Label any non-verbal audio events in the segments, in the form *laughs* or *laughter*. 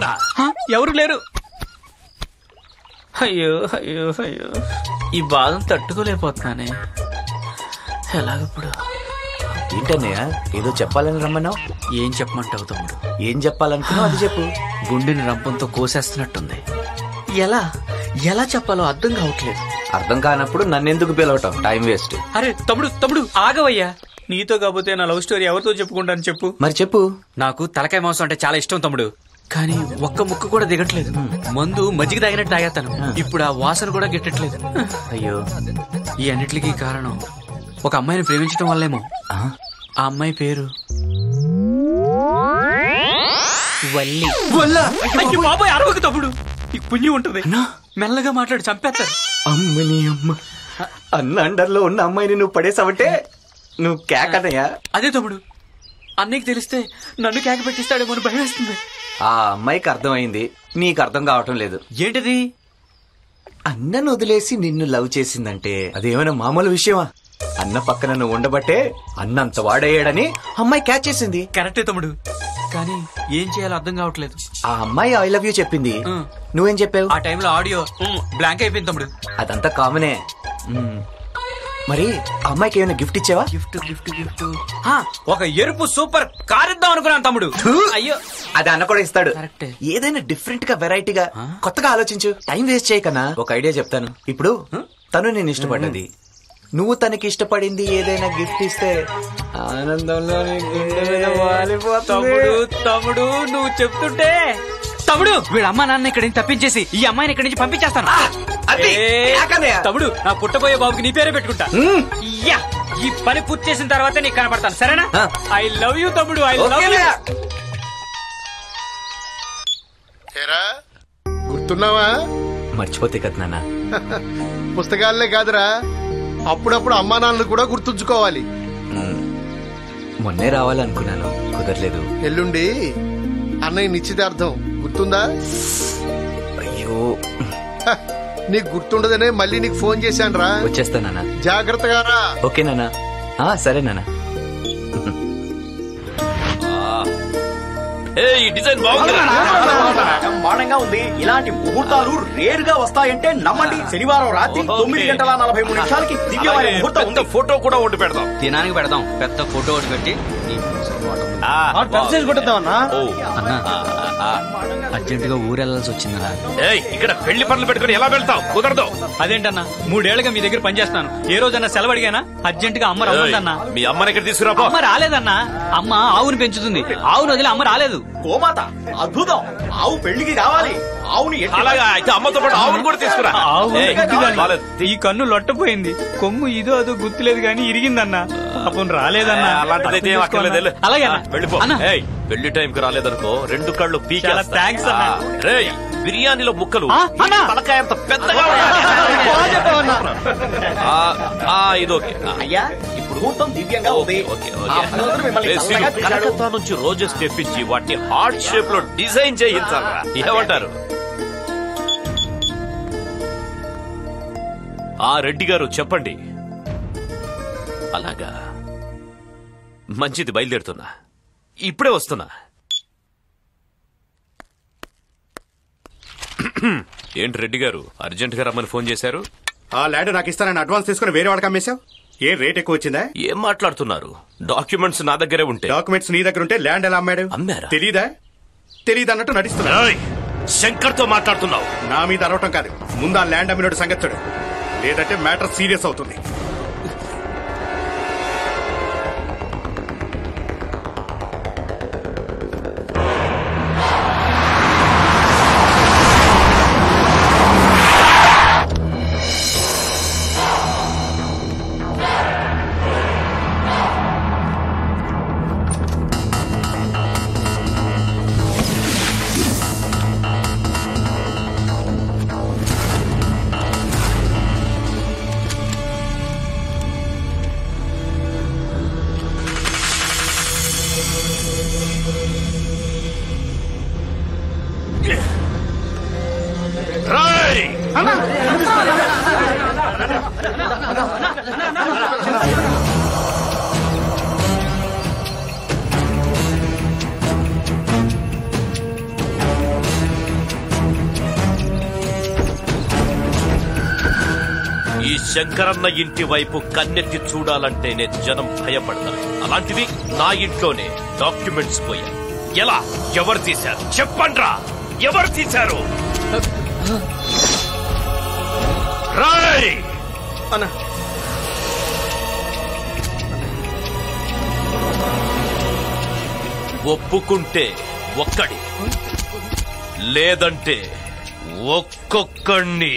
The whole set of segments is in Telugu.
హ? ఎవరు లేరు? అయ్యో అయ్యో అయ్యో. ఈ బాధను తట్టుకోలేకపోతున్నానే. ఎలాగప్పుడు ఏంటన్నయ్య? ఏదో చెప్పాలని రమ్మన్నావు? ఏం చెప్పమంటావు తమ్ముడు? ఏం చెప్పాలనుకున్నావు? అది చెప్పు. గుండెని రంపంతో కోసేస్తున్నట్టుంది. ఎలా? ఎలా చెప్పాలో అర్థం కావట్లేదు. అర్థం కానప్పుడు నన్నెందుకు పిలవటం? Time waste. అరే తమ్ముడు తమ్ముడు ఆగవయ్యా. నీతో కాకపోతే నా లవ్ స్టోరీ ఎవరితో చెప్పుకుంటాను చెప్పు. మరి చెప్పు. నాకు తలకాయ మాంసం అంటే చాలా ఇష్టం తమ్ముడు. కానీ ఒక్క ముక్క కూడా దిగట్లేదు. మందు మజ్జిగ తాగినట్టు తాగేస్తాను. ఇప్పుడు ఆ వాసన కూడా గిట్టట్లేదు. అయ్యో. ఈ అన్నిటికీ కారణం ఒక అమ్మాయిని ప్రేమించడం వల్లేమో. ఆ? అమ్మాయి పేరు వల్లి. అయ్యో బాబాయ్ అరవకు తమ్ముడు. ఈ పుణ్యం ఉంటుంది. మెల్లగా మాట్లాడి చంపేస్తారు. అమ్మని అమ్మ. అన్న అండర్లో ఉన్న అమ్మాయిని నువ్వు పడేసావంటే నువ్వు కేకనయ్యా అదే తమ్ముడు. అన్నయ్యకి తెలిస్తే నన్ను కేక పెట్టిస్తాడేమో అని భయం వేస్తుంది. ఆ అమ్మాయికి అర్థమైంది. నీకు అర్థం కావటం లేదు. ఏంటిది? అన్నను వదిలేసి నిన్ను లవ్ చేసిందంటే అదేమైనా మామూలు విషయమా? అన్న పక్కన నువ్వు ఉండబట్టే అన్న అంత వాడయ్యాడని అమ్మాయి క్యాచ్ చేసింది. కరెక్టే తమ్ముడు. కానీ ఏం చేయాలో అర్థం కావట్లేదు. ఆ అమ్మాయి ఐ లవ్ యూ చెప్పింది. నువ్వేం చెప్పావు? ఆ టైంలో ఆడియో బ్లాంక్ అయిపోయింది తమ్ముడు. అదంతా కామనే. మరి అమ్మాయికి ఏమైనా గిఫ్ట్ ఇచ్చావా? గిఫ్ట్ గిఫ్ట్ గిఫ్ట్ ఒక ఎరుపు సూపర్ కార్ ఇద్దాం అనుకున్నాను తమ్ముడు. అయ్యో. అది అన్న కూడా ఇస్తాడు. కరెక్టే. ఏదైనా డిఫరెంట్గా వెరైటీగా కొత్తగా ఆలోచించు. టైం వేస్ట్ చేయకన్నా ఒక ఐడియా చెప్తాను. ఇప్పుడు తను నేను ఇష్టపడ్డది. నువ్వు తనకి ఇష్టపడింది ఏదైనా గిఫ్ట్ ఇస్తే ఆనందంలో. తమ్ముడు తమ్ముడు నువ్వు చెప్తుంటే తమ్ముడు వీళ్ళ అమ్మ నాన్న ఇక్కడి నుంచి తప్పించేసి ఈ అమ్మాయిని ఇక్కడి నుంచి పంపించేస్తాను. తమ్ముడు నా పుట్టబోయే బాబుకి నీ పేరే పెట్టుకుంటా. యా ఈ పని పూర్తి చేసిన తర్వాత నీకు కనపడతాను సరేనా. ఐ లవ్ యూ తమ్ముడు ఐ లవ్ యూ గుర్తున్నావా? మర్చిపోతే కదా నాన్న. *laughs* పుస్తకాలనే కాదురా అప్పుడప్పుడు అమ్మా నాన్నలు కూడా గుర్తుంచుకోవాలి. మొన్నే రావాలనుకున్నాను కుదరలేదు. ఎల్లుండి అన్నయ్య నిశ్చితార్థం గుర్తుందా? అయ్యో. నీకు గుర్తుండదనే మళ్ళీ నీకు ఫోన్ చేశాను రా వచ్చేస్తా నాన్న. జాగ్రత్తగా రా ఓకే నాన్న. ఆ, సరే నాన్న. ఏ ఈ డిజైన్ బాగుంది. బ్రహ్మాండంగా ఉంది. ఇలాంటి ముహూర్తాలు రేరుగా వస్తాయంటే నమ్మండి. శనివారం రాత్రి. తొమ్మిది గంటల నలభై మూడు నిమిషాలకి దివ్యమైన అలాగే ముహూర్తం పెద్ద ఉంది. ఫోటో కూడా ఒకటి పెడదాం. దినానికి పెడదాం. పెద్ద ఫోటో ఒకటి పెట్టి. అర్జెంట్గా ఊరెళ్ళాల్సి వచ్చిందన్నా ఏయ్ ఇక్కడ పెళ్ళి పనులు పెట్టుకుని ఎలా వెళ్తావు? కుదరదు. అదేంటన్నా? మూడేళ్ళుగా మీ దగ్గర పనిచేస్తాను ఏ రోజన్నా సెలవు అడిగానా? అర్జెంట్గా అమ్మ రమ్మందన్నా. ఏయ్, మీ అమ్మని ఇక్కడ తీసుకురాపో? అమ్మ రాలేదన్నా. అమ్మ ఆవుని పెంచుతుంది. ఆవును వదిలి అమ్మ రాలేదు. గోమాత అద్భుతం ఆవు పెళ్ళికి రావాలి ఆవుని ఎట్టి అలాగా అయితే అమ్మతో పాటు ఆవును కూడా తీసుకురా ఆవు ఏయ్, గుద్దుదాన్ని. బాలేదు. ఈ కన్ను లొట్టపోయింది కొమ్ము ఇదో అదో గుర్తులేదు గాని ఇరిగిందన్నా పాపం రాలేదన్నా అలాంటిదైతే ఏం అక్కర్లేదు వెళ్ళు. అలాగే వెళ్ళిపో అన్నా ఏయ్ పెళ్ళి టైంకి రాలేదనుకో రెండు కళ్ళు. చాలా థాంక్స్ అన్నా. రేయ్ బిర్యానీలో ముక్కలు. తలకాయ అంత పెద్దగా ఇది ఓకే. అయ్యా ఇప్పుడు. కలకత్తా నుంచి రోజెస్ తెప్పించి వాటిని హార్ట్ షేప్లో డిజైన్ చేయించాలరా. ఏమంటారు? ఆ రెడ్డి గారు చెప్పండి. అలాగా. మంచిది బయలుదేరుతున్నా. ఇప్పుడే వస్తున్నా. ఏంటి రెడ్డి గారు అర్జెంట్గా రమ్మని ఫోన్ చేశారు? ఆ ల్యాండ్ నాకు ఇస్తానని అడ్వాన్స్ తీసుకుని వేరే వాడికి అమ్మేశావు? ఏ రేట్ ఎక్కువ వచ్చిందా? ఏం మాట్లాడుతున్నారు? డాక్యుమెంట్స్ నా దగ్గరే ఉంటే. డాక్యుమెంట్స్ నీ దగ్గర ఉంటే ల్యాండ్ ఎలా అమ్మాడు? అమ్మారా? తెలీదా? తెలీదు అన్నట్టు నటిస్తున్నా ఏయ్, శంకర్తో మాట్లాడుతున్నావు. నా మీద అరవటం కాదు ముందు ఆ ల్యాండ్ అమ్మినోడు సంగతుడు. లేదంటే మ్యాటర్ సీరియస్ అవుతుంది. శంకరన్న ఇంటి వైపు కన్నెత్తి చూడాలంటేనే జనం భయపడతారు. అలాంటివి నా ఇంట్లోనే డాక్యుమెంట్స్ పోయాయి. ఎలా? ఎవరు తీశారు? చెప్పండ్రా! ఎవరు తీశారు? రాయ్! అన్న. ఒప్పుకుంటే ఒక్కడి లేదంటే ఒక్కొక్కడిని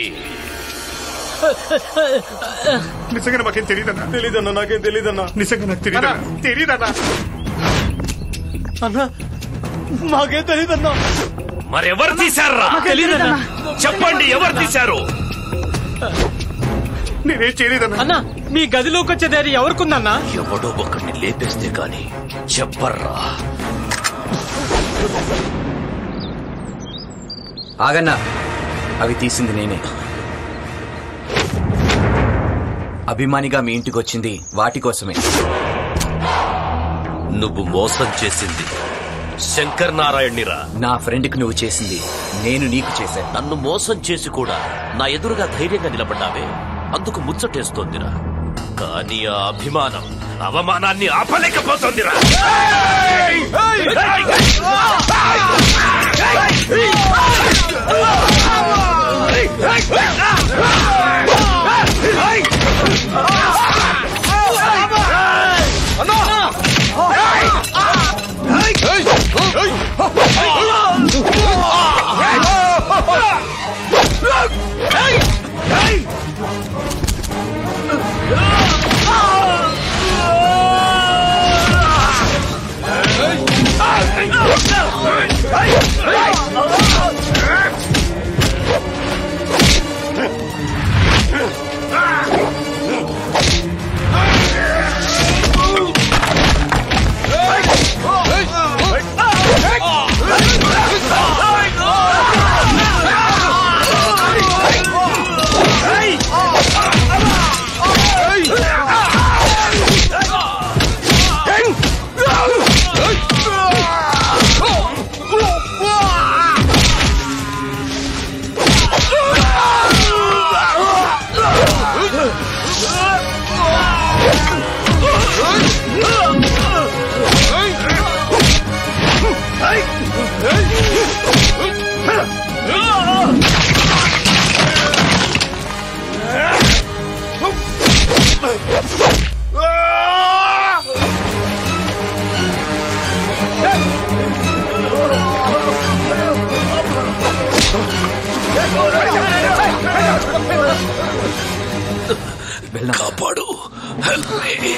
నిజంగా నాకేం తెలియదన్నా తెలియదన్నా నాకేం తెలియదన్నా నిజంగా నాకు తెలియదన్నా తెలియదన్నా మరెవరు తీశారా? చెప్పండి ఎవరు తీశారు? నేనేం చేయలేదన్నా? అన్నా మీ గదిలోకి వచ్చే ధైర్యం ఎవరికుందన్నా? ఎవడో ఒకరిని లేపేస్తే గాని చెప్పర్రా. ఆగన్నా అవి తీసింది నేనే. అభిమానిగా మీ ఇంటికి వచ్చింది వాటి కోసమే. నువ్వు మోసం చేసింది. శంకర్ నారాయణ్నిరా. నా ఫ్రెండ్కి నువ్వు చేసింది. నేను నీకు చేశాను. నన్ను మోసం చేసి కూడా నా ఎదురుగా ధైర్యంగా నిలబడ్డావే. అందుకు ముచ్చటేస్తోందిరా. కానీ ఆ అభిమానం అవమానాన్ని ఆపలేకపోతుందిరా. కాపాడు. Help me